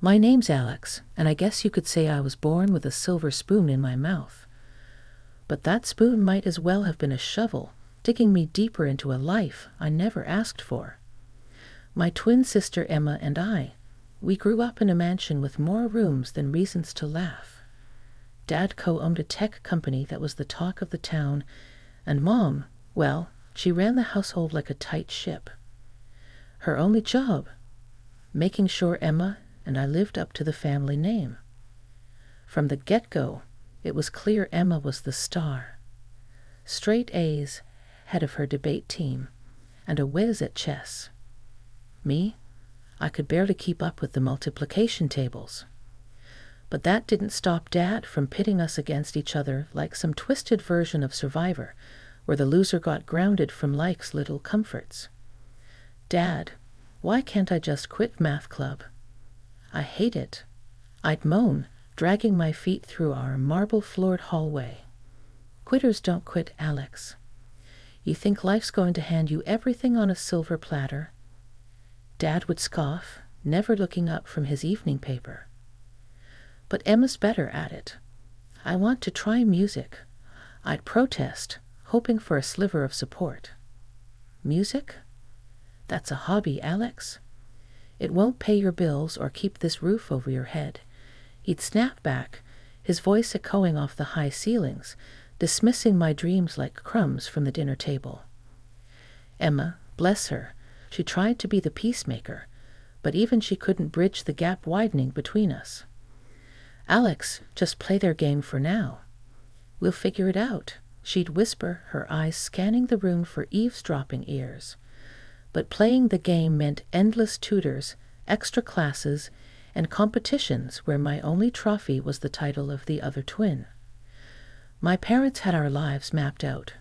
My name's Alex, and I guess you could say I was born with a silver spoon in my mouth. But that spoon might as well have been a shovel, digging me deeper into a life I never asked for. My twin sister Emma and I, we grew up in a mansion with more rooms than reasons to laugh. Dad co owned a tech company that was the talk of the town, and Mom, well, she ran the household like a tight ship. Her only job, making sure Emma and I lived up to the family name. From the get go, it was clear Emma was the star. Straight A's, head of her debate team, and a whiz at chess. Me, I could barely keep up with the multiplication tables. But that didn't stop Dad from pitting us against each other like some twisted version of Survivor, where the loser got grounded from life's little comforts. Dad, why can't I just quit math club? I hate it. I'd moan, dragging my feet through our marble floored hallway. Quitters don't quit, Alex. You think life's going to hand you everything on a silver platter. Dad would scoff, never looking up from his evening paper. But Emma's better at it. I want to try music. I'd protest, hoping for a sliver of support. Music? That's a hobby, Alex. It won't pay your bills or keep this roof over your head. He'd snap back, his voice echoing off the high ceilings, dismissing my dreams like crumbs from the dinner table. Emma, bless her, she tried to be the peacemaker, but even she couldn't bridge the gap widening between us. Alex, just play their game for now. We'll figure it out, she'd whisper, her eyes scanning the room for eavesdropping ears. But playing the game meant endless tutors, extra classes, and competitions where my only trophy was the title of the other twin. My parents had our lives mapped out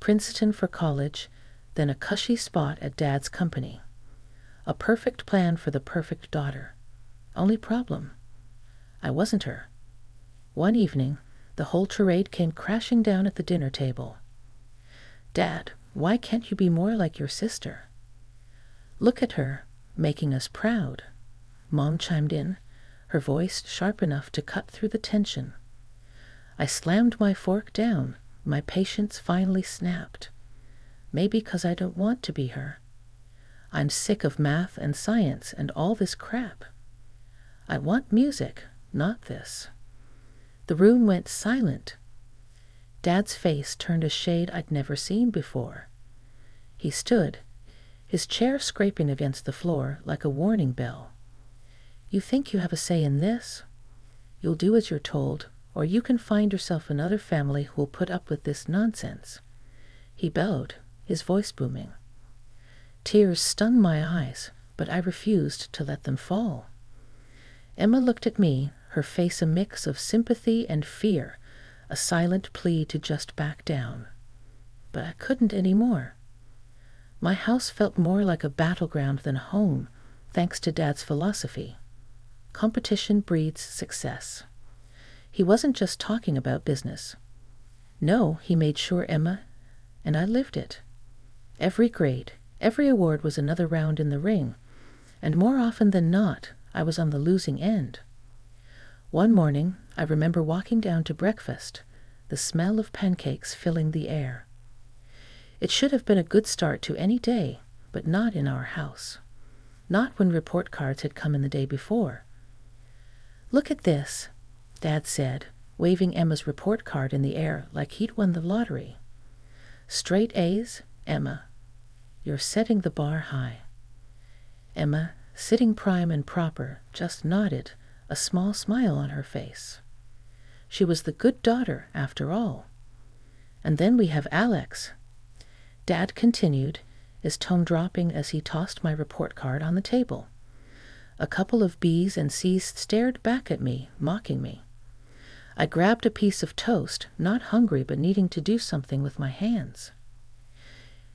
Princeton for college, then a cushy spot at Dad's company. A perfect plan for the perfect daughter. Only problem I wasn't her. One evening, the whole charade came crashing down at the dinner table. Dad, why can't you be more like your sister? Look at her, making us proud. Mom chimed in, her voice sharp enough to cut through the tension. I slammed my fork down. My patience finally snapped. Maybe because I don't want to be her. I'm sick of math and science and all this crap. I want music, not this. The room went silent. Dad's face turned a shade I'd never seen before. He stood, his chair scraping against the floor like a warning bell. You think you have a say in this? You'll do as you're told, or you can find yourself another family who'll put up with this nonsense. He bellowed, his voice booming. Tears stung my eyes, but I refused to let them fall. Emma looked at me, her face a mix of sympathy and fear, a silent plea to just back down. But I couldn't any more. My house felt more like a battleground than home, thanks to Dad's philosophy. Competition breeds success. He wasn't just talking about business. No, he made sure Emma, and I lived it. Every grade, every award was another round in the ring, and more often than not, I was on the losing end. One morning, I remember walking down to breakfast, the smell of pancakes filling the air. It should have been a good start to any day, but not in our house. Not when report cards had come in the day before. Look at this, Dad said, waving Emma's report card in the air like he'd won the lottery. Straight A's, Emma. You're setting the bar high. Emma, sitting prime and proper, just nodded a small smile on her face. She was the good daughter, after all. And then we have Alex. Dad continued, his tone dropping as he tossed my report card on the table. A couple of B's and C's stared back at me, mocking me. I grabbed a piece of toast, not hungry but needing to do something with my hands.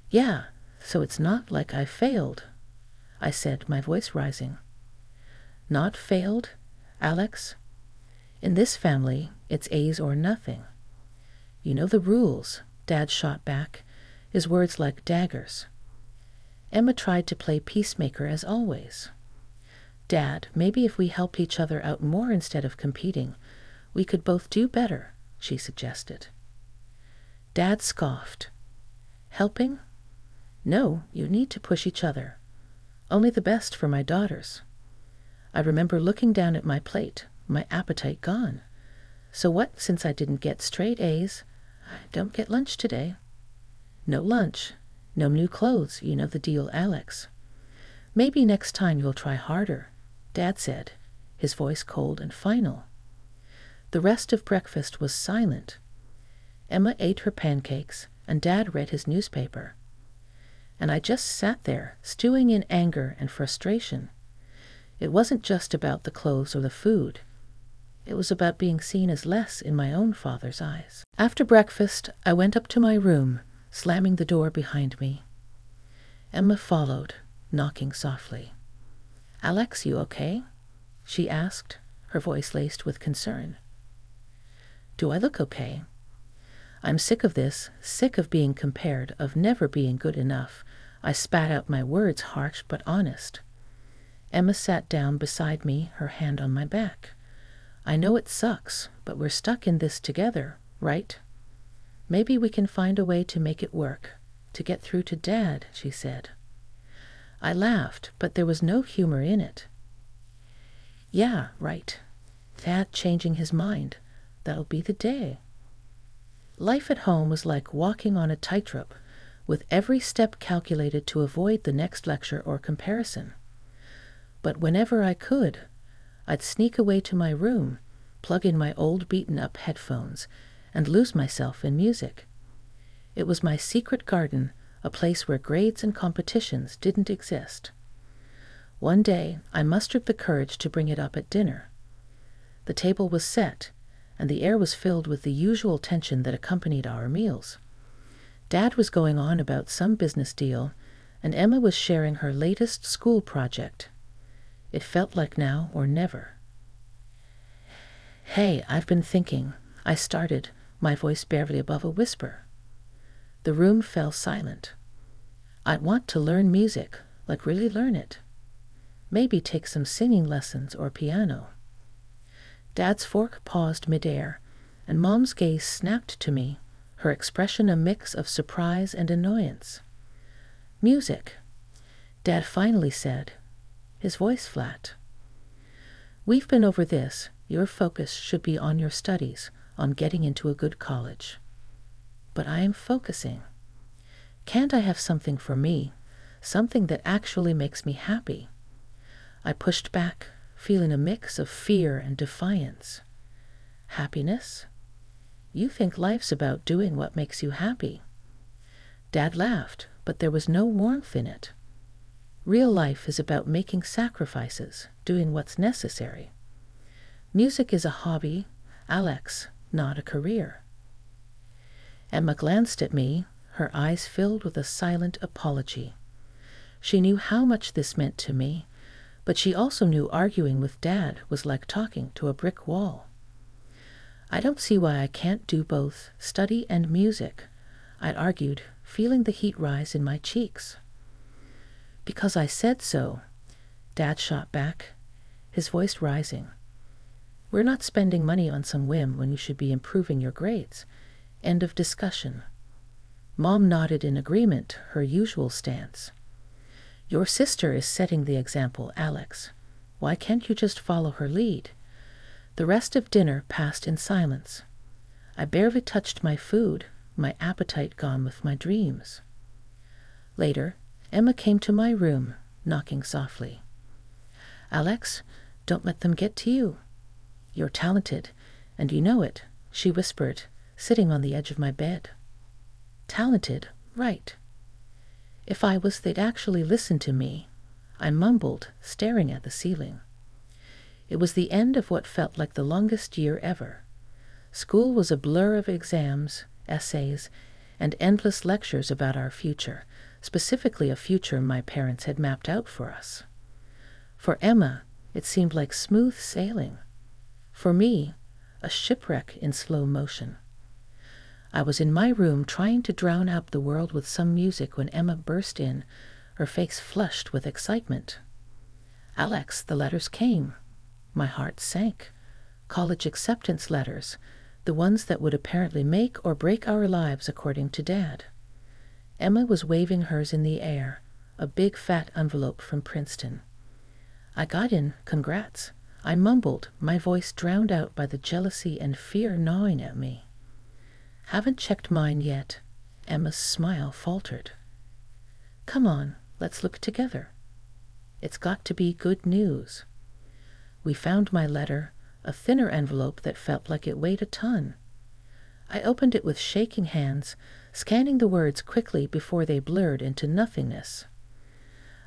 Yeah, so it's not like I failed, I said, my voice rising. Not failed, Alex, in this family, it's A's or nothing. You know the rules, Dad shot back, his words like daggers. Emma tried to play peacemaker as always. Dad, maybe if we helped each other out more instead of competing, we could both do better, she suggested. Dad scoffed. Helping? No, you need to push each other. Only the best for my daughters. I remember looking down at my plate, my appetite gone. So what, since I didn't get straight A's? I don't get lunch today. No lunch. No new clothes. You know the deal, Alex. Maybe next time you'll try harder, Dad said, his voice cold and final. The rest of breakfast was silent. Emma ate her pancakes, and Dad read his newspaper. And I just sat there, stewing in anger and frustration. It wasn't just about the clothes or the food. It was about being seen as less in my own father's eyes. After breakfast, I went up to my room, slamming the door behind me. Emma followed, knocking softly. Alex, you okay? she asked, her voice laced with concern. Do I look okay? I'm sick of this, sick of being compared, of never being good enough. I spat out my words, harsh but honest. Emma sat down beside me, her hand on my back. I know it sucks, but we're stuck in this together, right? Maybe we can find a way to make it work, to get through to Dad, she said. I laughed, but there was no humor in it. Yeah, right. That changing his mind. That'll be the day. Life at home was like walking on a tightrope, with every step calculated to avoid the next lecture or comparison. But whenever I could, I'd sneak away to my room, plug in my old beaten up headphones, and lose myself in music. It was my secret garden, a place where grades and competitions didn't exist. One day I mustered the courage to bring it up at dinner. The table was set, and the air was filled with the usual tension that accompanied our meals. Dad was going on about some business deal, and Emma was sharing her latest school project. It felt like now or never. Hey, I've been thinking, I started, my voice barely above a whisper. The room fell silent. I want to learn music, like really learn it. Maybe take some singing lessons or piano. Dad's fork paused midair, and Mom's gaze snapped to me, her expression a mix of surprise and annoyance. Music, Dad finally said, his voice flat. We've been over this. Your focus should be on your studies, on getting into a good college. But I am focusing. Can't I have something for me, something that actually makes me happy? I pushed back, feeling a mix of fear and defiance. Happiness? You think life's about doing what makes you happy. Dad laughed, but there was no warmth in it. Real life is about making sacrifices, doing what's necessary. Music is a hobby, Alex, not a career. Emma glanced at me, her eyes filled with a silent apology. She knew how much this meant to me, but she also knew arguing with Dad was like talking to a brick wall. I don't see why I can't do both study and music, I argued, feeling the heat rise in my cheeks. Because I said so, Dad shot back, his voice rising. We're not spending money on some whim when you should be improving your grades. End of discussion. Mom nodded in agreement, her usual stance. Your sister is setting the example, Alex. Why can't you just follow her lead? The rest of dinner passed in silence. I barely touched my food, my appetite gone with my dreams. Later, Emma came to my room, knocking softly. Alex, don't let them get to you. You're talented, and you know it, she whispered, sitting on the edge of my bed. Talented, right. If I was, they'd actually listen to me. I mumbled, staring at the ceiling. It was the end of what felt like the longest year ever. School was a blur of exams, essays, and endless lectures about our future, specifically a future my parents had mapped out for us. For Emma, it seemed like smooth sailing. For me, a shipwreck in slow motion. I was in my room trying to drown out the world with some music when Emma burst in, her face flushed with excitement. Alex, the letters came. My heart sank. College acceptance letters, the ones that would apparently make or break our lives according to Dad. Emma was waving hers in the air, a big fat envelope from Princeton. I got in, congrats. I mumbled, my voice drowned out by the jealousy and fear gnawing at me. Haven't checked mine yet. Emma's smile faltered. Come on, let's look together. It's got to be good news. We found my letter, a thinner envelope that felt like it weighed a ton. I opened it with shaking hands, scanning the words quickly before they blurred into nothingness.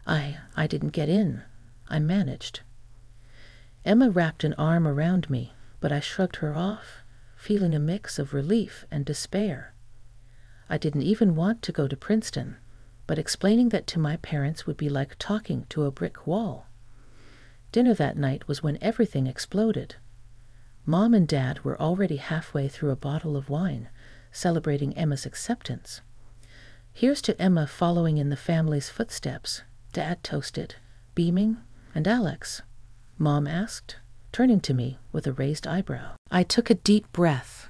I I didn't get in. I managed. Emma wrapped an arm around me, but I shrugged her off, feeling a mix of relief and despair. I didn't even want to go to Princeton, but explaining that to my parents would be like talking to a brick wall. Dinner that night was when everything exploded. Mom and Dad were already halfway through a bottle of wine, celebrating Emma's acceptance. Here's to Emma following in the family's footsteps, Dad toasted, beaming, and Alex? Mom asked, turning to me with a raised eyebrow. I took a deep breath.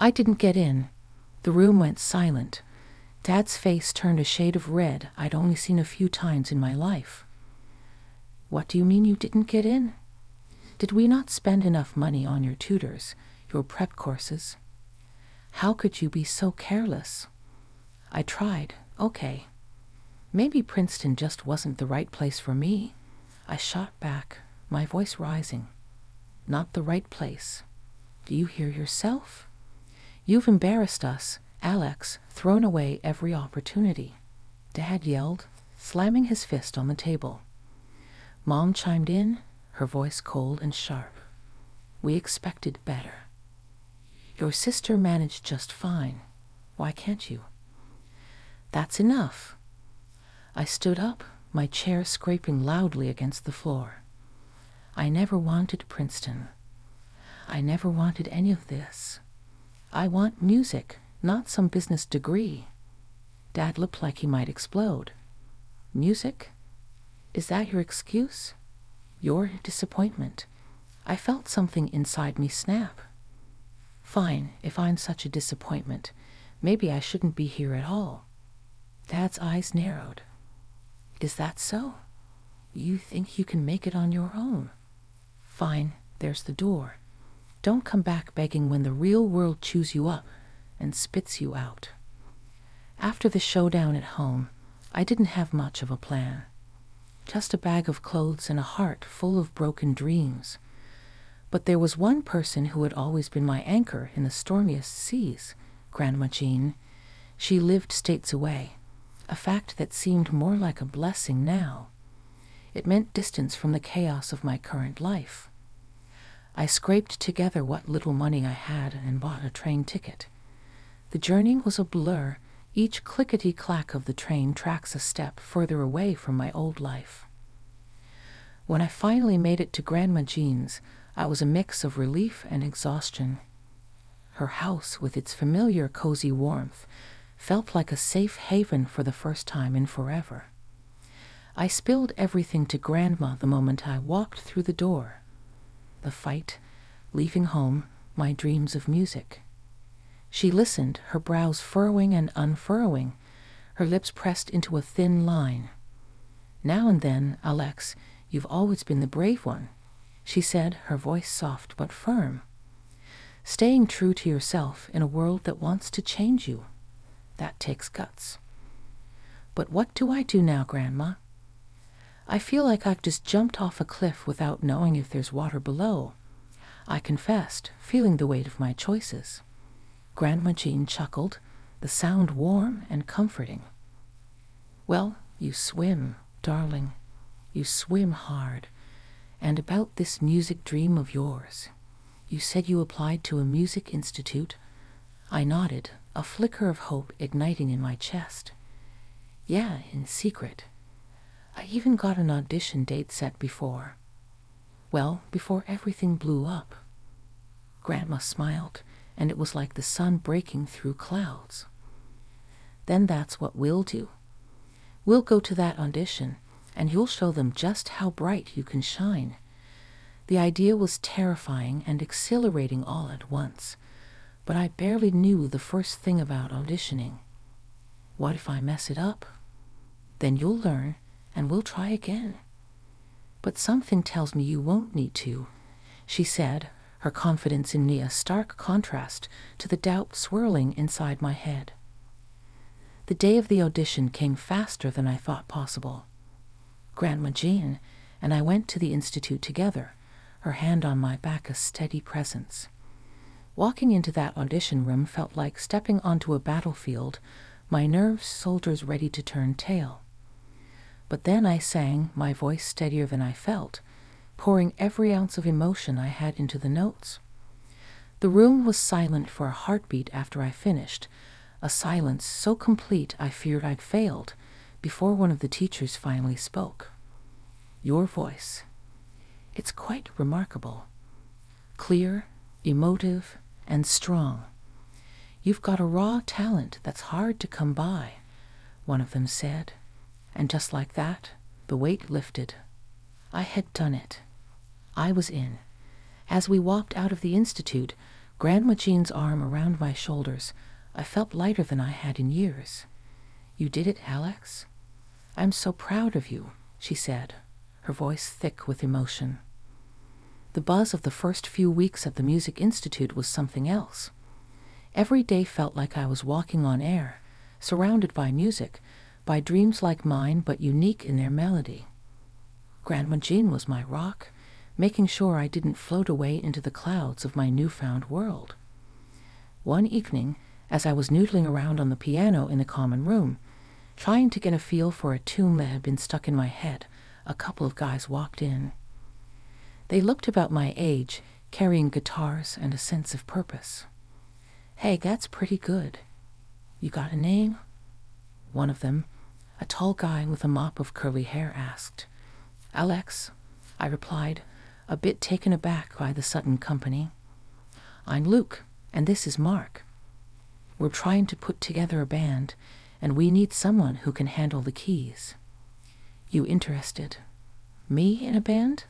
I didn't get in. The room went silent. Dad's face turned a shade of red I'd only seen a few times in my life. What do you mean you didn't get in? Did we not spend enough money on your tutors, your prep courses? How could you be so careless? I tried, okay. Maybe Princeton just wasn't the right place for me. I shot back, my voice rising. Not the right place. Do you hear yourself? You've embarrassed us, Alex, thrown away every opportunity. Dad yelled, slamming his fist on the table. Mom chimed in, her voice cold and sharp. We expected better. Your sister managed just fine. Why can't you? That's enough. I stood up, my chair scraping loudly against the floor. I never wanted Princeton. I never wanted any of this. I want music, not some business degree. Dad looked like he might explode. Music? Is that your excuse? Your disappointment? I felt something inside me snap. Fine, if I'm such a disappointment, maybe I shouldn't be here at all. Dad's eyes narrowed. Is that so? You think you can make it on your own? Fine, there's the door. Don't come back begging when the real world chews you up and spits you out. After the showdown at home, I didn't have much of a plan. Just a bag of clothes and a heart full of broken dreams. But there was one person who had always been my anchor in the stormiest seas, Grandma Jean. She lived states away a fact that seemed more like a blessing now. It meant distance from the chaos of my current life. I scraped together what little money I had and bought a train ticket. The journey was a blur. Each clickety clack of the train tracks a step further away from my old life. When I finally made it to Grandma Jean's, I was a mix of relief and exhaustion. Her house, with its familiar cozy warmth, felt like a safe haven for the first time in forever. I spilled everything to Grandma the moment I walked through the door. The fight, leaving home, my dreams of music. She listened, her brows furrowing and unfurrowing, her lips pressed into a thin line. Now and then, Alex, you've always been the brave one, she said, her voice soft but firm. Staying true to yourself in a world that wants to change you. That takes guts. But what do I do now, Grandma? I feel like I've just jumped off a cliff without knowing if there's water below. I confessed, feeling the weight of my choices. Grandma Jean chuckled, the sound warm and comforting. Well, you swim, darling. You swim hard. And about this music dream of yours. You said you applied to a music institute. I nodded, a flicker of hope igniting in my chest. Yeah, in secret. I even got an audition date set before. Well, before everything blew up. Grandma smiled, and it was like the sun breaking through clouds. Then that's what we'll do. We'll go to that audition, and you'll show them just how bright you can shine. The idea was terrifying and exhilarating all at once, but I barely knew the first thing about auditioning. What if I mess it up? Then you'll learn, and we'll try again. But something tells me you won't need to, she said, her confidence in me a stark contrast to the doubt swirling inside my head. The day of the audition came faster than I thought possible. Grandma Jean and I went to the Institute together, her hand on my back a steady presence. Walking into that audition room felt like stepping onto a battlefield, my nerves soldiers ready to turn tail. But then I sang, my voice steadier than I felt, pouring every ounce of emotion I had into the notes. The room was silent for a heartbeat after I finished, a silence so complete I feared I'd failed, before one of the teachers finally spoke. Your voice. It's quite remarkable. Clear, emotive, and strong. You've got a raw talent that's hard to come by, one of them said. And just like that, the weight lifted. I had done it. I was in. As we walked out of the Institute, Grandma Jean's arm around my shoulders, I felt lighter than I had in years. You did it, Alex? I'm so proud of you, she said, her voice thick with emotion. The buzz of the first few weeks at the Music Institute was something else. Every day felt like I was walking on air, surrounded by music, by dreams like mine but unique in their melody. Grandma Jean was my rock, making sure I didn't float away into the clouds of my newfound world. One evening, as I was noodling around on the piano in the common room, trying to get a feel for a tune that had been stuck in my head, a couple of guys walked in. They looked about my age, carrying guitars and a sense of purpose. Hey, that's pretty good. You got a name? One of them, a tall guy with a mop of curly hair, asked. Alex, I replied, a bit taken aback by the sudden company. I'm Luke, and this is Mark. We're trying to put together a band, and we need someone who can handle the keys. You interested? Me in a band?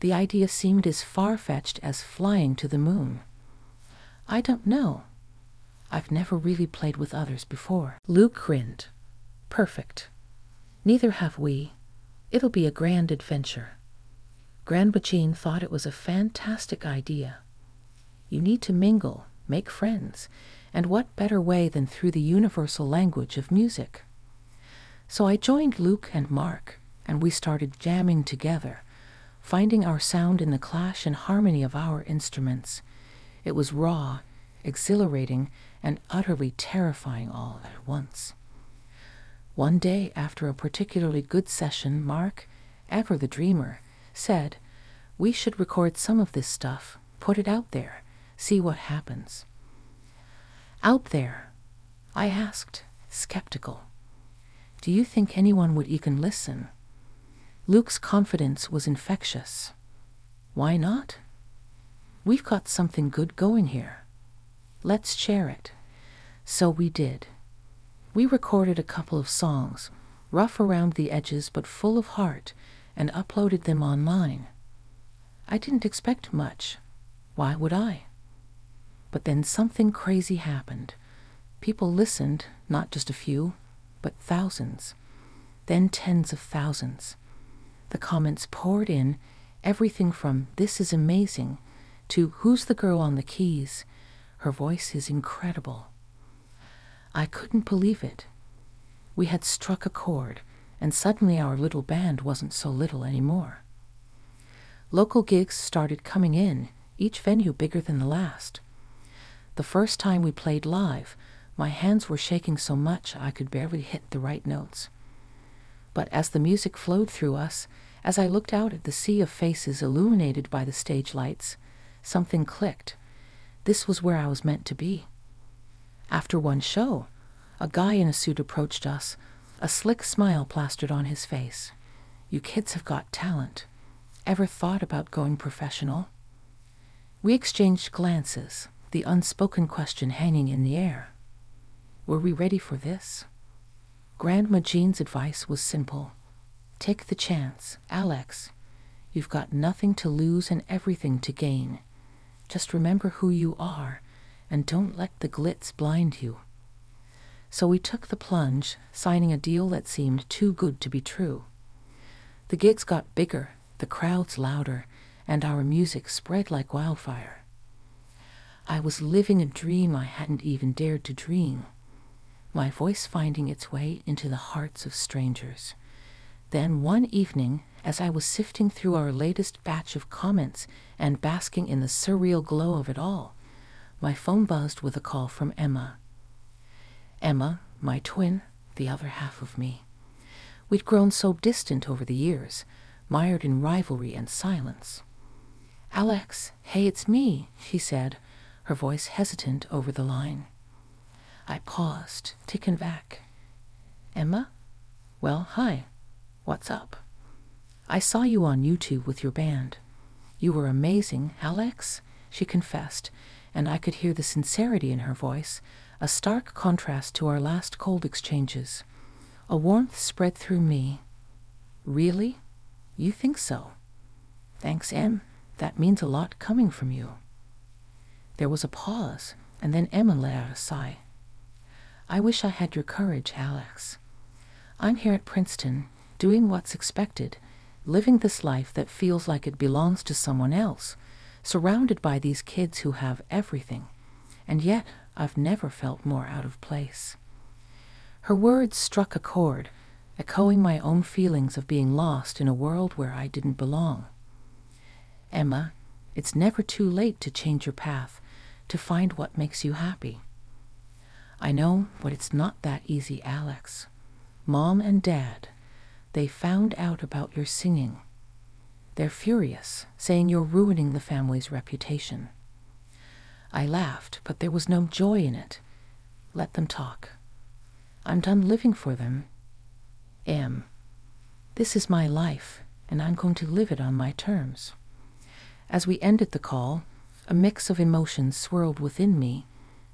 The idea seemed as far fetched as flying to the moon. I don't know. I've never really played with others before. Luke grinned. Perfect. Neither have we. It'll be a grand adventure. Grandma Jean thought it was a fantastic idea. You need to mingle, make friends, and what better way than through the universal language of music? So I joined Luke and Mark, and we started jamming together, finding our sound in the clash and harmony of our instruments. It was raw, exhilarating, and utterly terrifying all at once. One day, after a particularly good session, Mark, ever the dreamer, said, We should record some of this stuff, put it out there, see what happens. Out there, I asked, skeptical. Do you think anyone would even listen? Luke's confidence was infectious. Why not? We've got something good going here. Let's share it. So we did. We recorded a couple of songs, rough around the edges but full of heart, and uploaded them online. I didn't expect much. Why would I? But then something crazy happened. People listened, not just a few, but thousands. Then tens of thousands. The comments poured in, everything from this is amazing to who's the girl on the keys? Her voice is incredible. I couldn't believe it. We had struck a chord, and suddenly our little band wasn't so little anymore. Local gigs started coming in, each venue bigger than the last. The first time we played live, my hands were shaking so much I could barely hit the right notes. But as the music flowed through us, as I looked out at the sea of faces illuminated by the stage lights, something clicked. This was where I was meant to be. After one show, a guy in a suit approached us, a slick smile plastered on his face. You kids have got talent. Ever thought about going professional? We exchanged glances, the unspoken question hanging in the air. Were we ready for this? Grandma Jean's advice was simple Take the chance, Alex. You've got nothing to lose and everything to gain. Just remember who you are and don't let the glitz blind you. So we took the plunge, signing a deal that seemed too good to be true. The gigs got bigger, the crowds louder, and our music spread like wildfire. I was living a dream I hadn't even dared to dream, my voice finding its way into the hearts of strangers. Then one evening, as I was sifting through our latest batch of comments and basking in the surreal glow of it all, my phone buzzed with a call from Emma. Emma, my twin, the other half of me. We'd grown so distant over the years, mired in rivalry and silence. Alex, hey, it's me, she said, her voice hesitant over the line. I paused, taken back. Emma? Well, hi. What's up? I saw you on YouTube with your band. You were amazing, Alex, she confessed, and I could hear the sincerity in her voice, a stark contrast to our last cold exchanges. A warmth spread through me. Really? You think so? Thanks, Em. That means a lot coming from you. There was a pause, and then Emma let out a sigh. I wish I had your courage, Alex. I'm here at Princeton, doing what's expected, living this life that feels like it belongs to someone else, surrounded by these kids who have everything, and yet I've never felt more out of place. Her words struck a chord, echoing my own feelings of being lost in a world where I didn't belong. Emma, it's never too late to change your path, to find what makes you happy. I know, but it's not that easy, Alex. Mom and Dad, they found out about your singing. They're furious, saying you're ruining the family's reputation. I laughed, but there was no joy in it. Let them talk. I'm done living for them. Em, this is my life, and I'm going to live it on my terms. As we ended the call, a mix of emotions swirled within me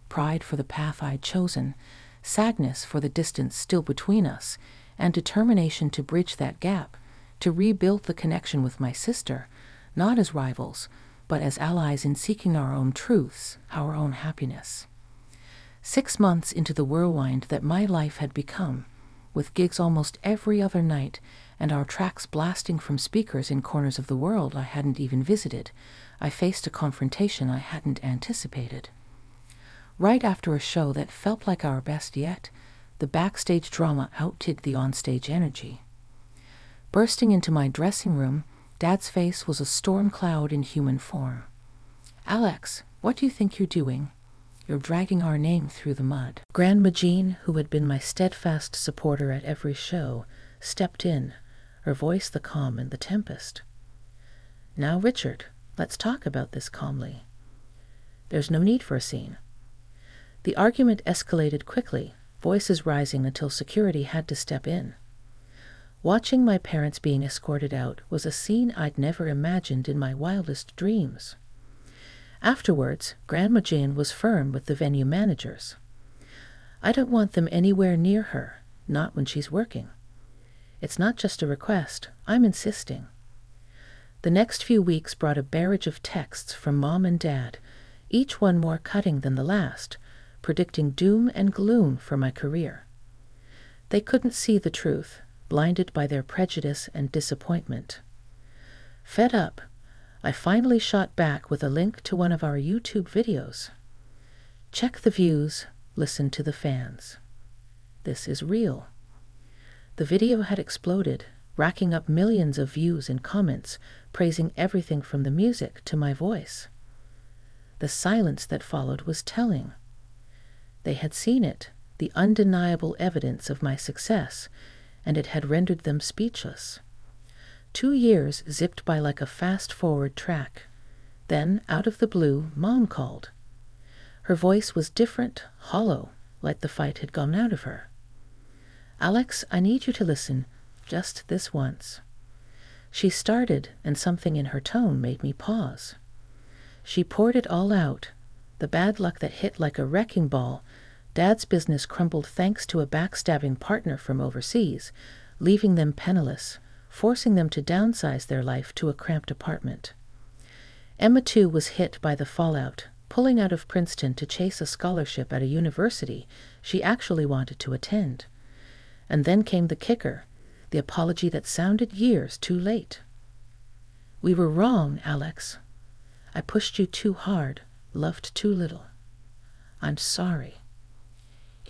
pride for the path I'd chosen, sadness for the distance still between us, and determination to bridge that gap, to rebuild the connection with my sister, not as rivals, but as allies in seeking our own truths, our own happiness. Six months into the whirlwind that my life had become, with gigs almost every other night and our tracks blasting from speakers in corners of the world I hadn't even visited, I faced a confrontation I hadn't anticipated. Right after a show that felt like our best yet, the backstage drama outdid the onstage energy. Bursting into my dressing room, Dad's face was a storm cloud in human form. Alex, what do you think you're doing? You're dragging our name through the mud. Grandma Jean, who had been my steadfast supporter at every show, stepped in, her voice the calm in the tempest. Now, Richard, let's talk about this calmly. There's no need for a scene. The argument escalated quickly, voices rising until security had to step in. Watching my parents being escorted out was a scene I'd never imagined in my wildest dreams. Afterwards, Grandma Jane was firm with the venue managers. I don't want them anywhere near her, not when she's working. It's not just a request, I'm insisting. The next few weeks brought a barrage of texts from Mom and Dad, each one more cutting than the last, predicting doom and gloom for my career. They couldn't see the truth, blinded by their prejudice and disappointment. Fed up, I finally shot back with a link to one of our YouTube videos. Check the views, listen to the fans. This is real. The video had exploded, racking up millions of views and comments, praising everything from the music to my voice. The silence that followed was telling. They had seen it, the undeniable evidence of my success, and it had rendered them speechless. Two years zipped by like a fast forward track. Then, out of the blue, Mom called. Her voice was different, hollow, like the fight had gone out of her. Alex, I need you to listen, just this once. She started, and something in her tone made me pause. She poured it all out, the bad luck that hit like a wrecking ball Dad's business crumbled thanks to a backstabbing partner from overseas, leaving them penniless, forcing them to downsize their life to a cramped apartment. Emma, too, was hit by the fallout, pulling out of Princeton to chase a scholarship at a university she actually wanted to attend. And then came the kicker the apology that sounded years too late. We were wrong, Alex. I pushed you too hard, loved too little. I'm sorry.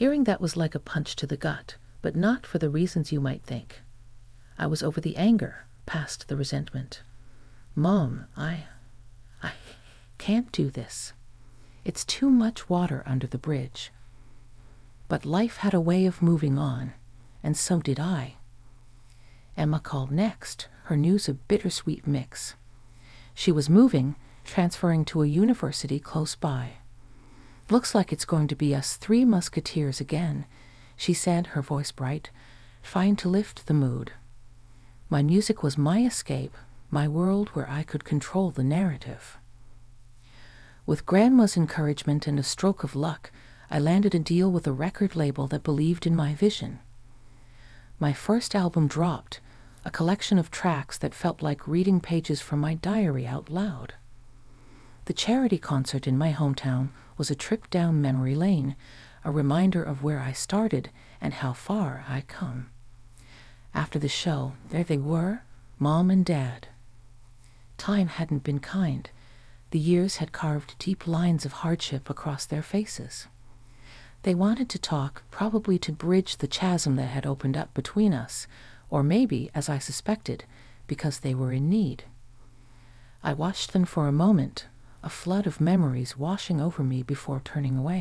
Hearing that was like a punch to the gut, but not for the reasons you might think. I was over the anger, past the resentment. Mom, I. I can't do this. It's too much water under the bridge. But life had a way of moving on, and so did I. Emma called next, her news a bittersweet mix. She was moving, transferring to a university close by. Looks like it's going to be us three musketeers again, she said, her voice bright, trying to lift the mood. My music was my escape, my world where I could control the narrative. With Grandma's encouragement and a stroke of luck, I landed a deal with a record label that believed in my vision. My first album dropped, a collection of tracks that felt like reading pages from my diary out loud. The charity concert in my hometown was a trip down memory lane, a reminder of where I started and how far I come. After the show, there they were, Mom and Dad. Time hadn't been kind. The years had carved deep lines of hardship across their faces. They wanted to talk, probably to bridge the chasm that had opened up between us, or maybe, as I suspected, because they were in need. I watched them for a moment, a flood of memories washing over me before turning away.